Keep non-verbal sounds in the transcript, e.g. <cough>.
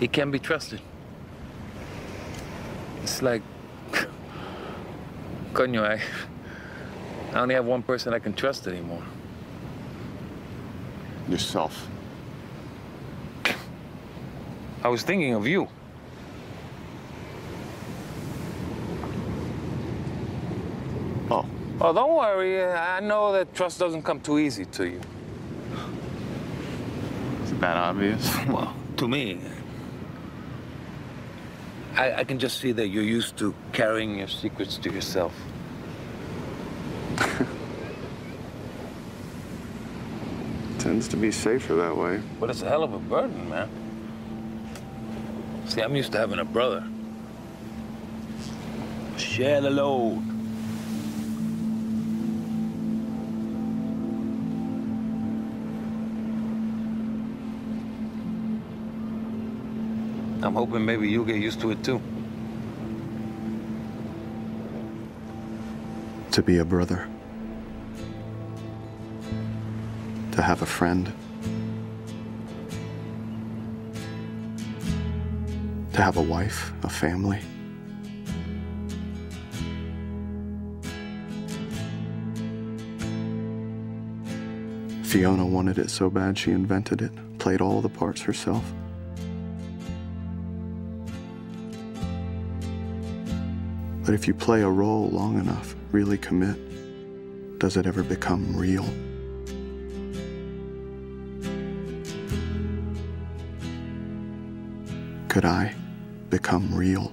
he can't be trusted. It's like, <laughs> coño, I, I only have one person I can trust anymore. Yourself. I was thinking of you. Oh, Oh, don't worry. I know that trust doesn't come too easy to you. is it that obvious? Well, to me, I, I can just see that you're used to carrying your secrets to yourself. <laughs> Tends to be safer that way. But it's a hell of a burden, man. See, I'm used to having a brother. Share the load. I'm hoping maybe you'll get used to it too. To be a brother. To have a friend. To have a wife, a family. Fiona wanted it so bad she invented it, played all the parts herself. But if you play a role long enough, really commit, does it ever become real? Could I become real?